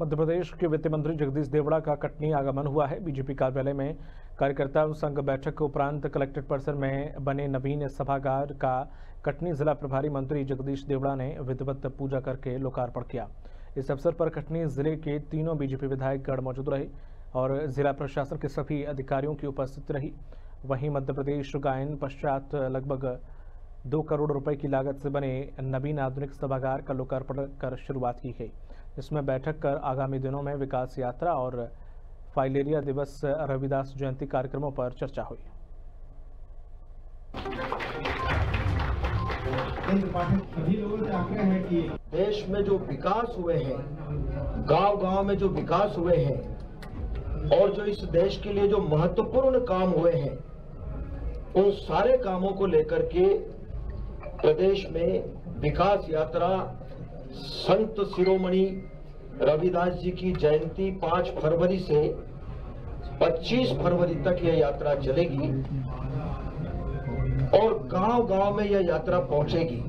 मध्य प्रदेश के वित्त मंत्री जगदीश देवड़ा का कटनी आगमन हुआ है। बीजेपी कार्यालय में कार्यकर्ता संघ बैठक के उपरांत कलेक्ट्रेट परिसर में बने नवीन सभागार का कटनी जिला प्रभारी मंत्री जगदीश देवड़ा ने विधिवत पूजा करके लोकार्पण किया। इस अवसर पर कटनी ज़िले के तीनों बीजेपी विधायक गण मौजूद रहे और जिला प्रशासन के सभी अधिकारियों की उपस्थिति रही। वहीं मध्य प्रदेश गायन पश्चात लगभग दो करोड़ रुपए की लागत से बने नवीन आधुनिक सभागार का लोकार्पण कर शुरुआत की गई। इसमें बैठक कर आगामी दिनों में विकास यात्रा और फाइलेरिया दिवस, रविदास जयंती कार्यक्रमों पर चर्चा हुई। देश में जो विकास हुए हैं गाँव गाँव में जो विकास हुए हैं, और जो इस देश के लिए जो महत्वपूर्ण काम हुए हैं, उन सारे कामों को लेकर के प्रदेश में विकास यात्रा संत शिरोमणि रविदास जी की जयंती 5 फरवरी से 25 फरवरी तक यह यात्रा चलेगी और गाँव गाँव में यह यात्रा पहुंचेगी।